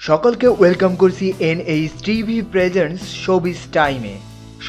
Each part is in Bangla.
সকলকে ওয়েলকাম করছি N H TV presents showbiz টাইমে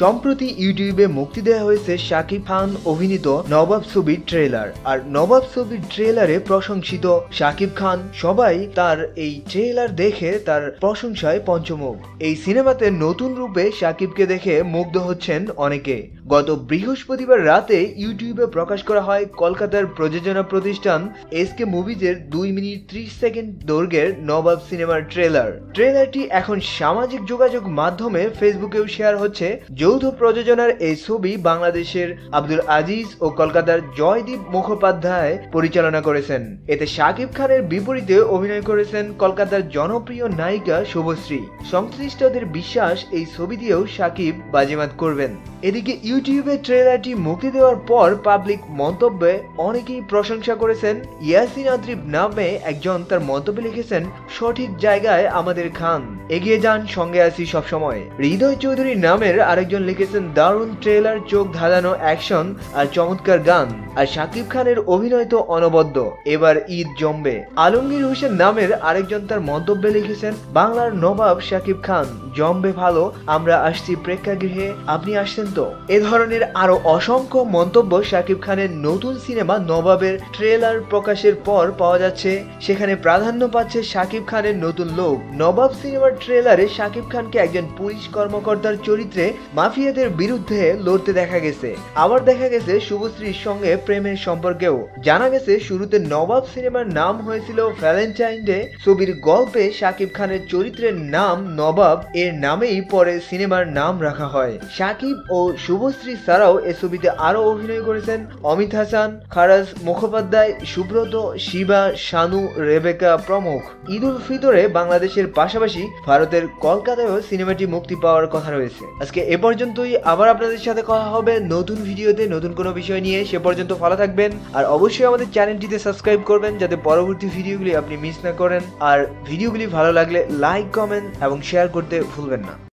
সম্প্রতি ইউটিউবে মুক্তি দেওয়া হয়েছে শাকিব খান অভিনীত নবাব ছবির ট্রেলার। আর নবাব ছবির ট্রেলারে প্রশংসিত শাকিব খান সবাই তার এই ট্রেলার দেখে তার প্রশংসায় পঞ্চমুখ। এই সিনেমাতে নতুন রূপে শাকিবকে দেখে মুগ্ধ হচ্ছেন অনেকে। গত বৃহস্পতিবার রাতে ইউটিউবে প্রকাশ করা হয় কলকাতার প্রযোজনা প্রতিষ্ঠান এসকে মুভিজের দুই মিনিট ত্রিশ সেকেন্ড দৈর্ঘ্যের নবাব সিনেমার ট্রেলার। ট্রেলারটি এখন সামাজিক যোগাযোগ মাধ্যমে ফেসবুকেও শেয়ার হচ্ছে। যৌথ প্রযোজনার এই ছবি বাংলাদেশের আব্দুল আজিজ ও কলকাতার জয়দীপ মুখোপাধ্যায় পরিচালনা করেছেন। এতে শাকিব খানের বিপরীতে অভিনয় করেছেন কলকাতার জনপ্রিয় নায়িকা শুভশ্রী। সংশ্লিষ্টদের বিশ্বাস এই ছবি দিয়েও শাকিব বাজিমাত করবেন। এদিকে ইউটিউবে ট্রেলারটি মুক্তি দেওয়ার পর পাবলিক মন্তব্যে অনেকেই প্রশংসা করেছেন, ইয়াসিন আদ্রিব নামে একজন তার মন্তব্যে লিখেছেন, সঠিক জায়গায় আমাদের খান। এগিয়ে যান, সঙ্গে আছি সবসময়। হৃদয় চৌধুরী নামের আরেকজন লিখেছেন দারুণ ট্রেলার চোখ ধাঁধানো অ্যাকশন আর চমৎকার গান। আর শাকিব খানের অভিনয় তো অনবদ্য। এবার ঈদ জমবে। আলমগীর হোসেন নামের আরেকজন তার মন্তব্যে লিখেছেন, বাংলার নবাব শাকিব খান, জমবে ভালো, আমরা আসছি প্রেক্ষাগৃহে, আপনি আসছেন তো? এ ধরনের আরও অসংখ্য মন্তব্য শাকিব খানের নতুন সিনেমা নবাবের ট্রেলার প্রকাশের পর পাওয়া যাচ্ছে। সেখানে প্রাধান্য পাচ্ছে শাকিব খানের নতুন লোক। নবাব সিনেমার ট্রেলারে শাকিব খানকে একজন পুলিশ কর্মকর্তার চরিত্রে মাফিয়াদের বিরুদ্ধে লড়তে দেখা গেছে। আবার দেখা গেছে শুভশ্রীর সঙ্গে প্রেমের সম্পর্কেও। জানা গেছে শুরুতে নবাব সিনেমার নাম হয়েছিল ভ্যালেন্টাইন ডে ছবির গল্পে শাকিব খানের চরিত্রের নাম নবাব, এর নামেই পরে সিনেমার নাম রাখা হয়। শাকিব ও শুভশ্রী ছাড়াও এ ছবিতে আরও অভিনয় করেছেন অমিত হাসান, খারাজ মুখোপাধ্যায়, সুব্রত, শিবা, শানু, রেবেকা প্রমুখ। ঈদ উল ফিতরে বাংলাদেশের পাশাপাশি ভারতের কলকাতায়ও সিনেমাটি মুক্তি পাওয়ার কথা রয়েছে। আজকে এ পর্যন্তই, আবার আপনাদের সাথে কথা হবে নতুন ভিডিওতে, নতুন কোনো বিষয় নিয়ে। সে পর্যন্ত ভালো থাকবেন, আর অবশ্যই আমাদের চ্যানেলটিতে সাবস্ক্রাইব করবেন, যাতে পরবর্তী ভিডিওগুলি আপনি মিস না করেন। আর ভিডিওগুলি ভালো লাগলে লাইক, কমেন্ট এবং শেয়ার করতে ভুলবেন না।